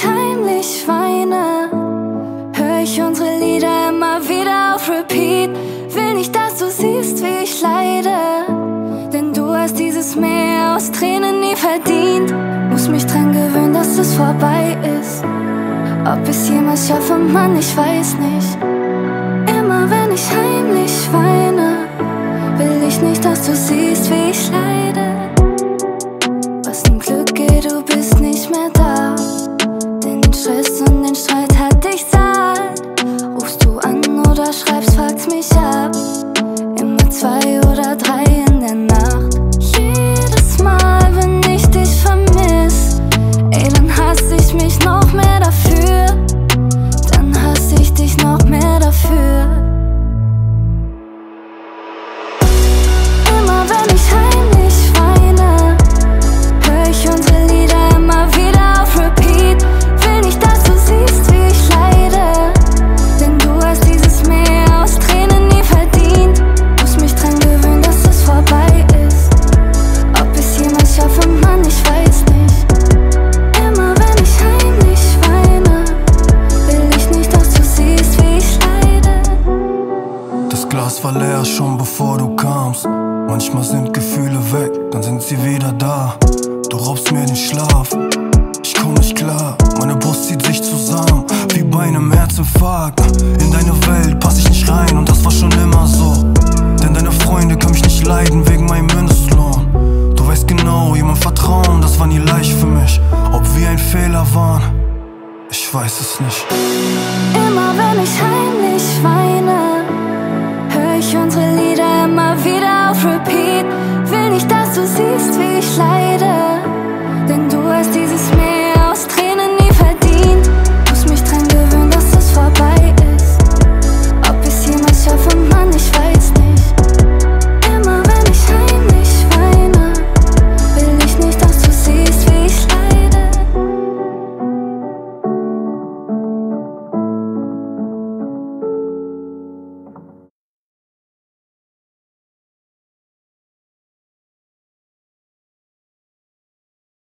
heimlich weine, höre ich unsere Lieder immer wieder auf Repeat. Will nicht, dass du siehst, wie ich leide, denn du hast dieses Meer aus Tränen nie verdient. Muss mich dran gewöhnen, dass es vorbei ist. Ob ich's jemals schaffe, Mann, ich weiß nicht. Immer wenn ich heimlich weine, will ich nicht, dass du siehst, wie ich leide. Glas war leer schon bevor du kamst. Manchmal sind Gefühle weg, dann sind sie wieder da. Du raubst mir den Schlaf, ich komm nicht klar. Meine Brust zieht sich zusammen, wie bei einem Herzinfarkt. In deine Welt pass ich nicht rein und das war schon immer so. Denn deine Freunde können mich nicht leiden wegen meinem Mindestlohn. Du weißt genau, jemand vertrauen, das war nie leicht für mich. Ob wir ein Fehler waren, ich weiß es nicht. Immer wenn ich heimlich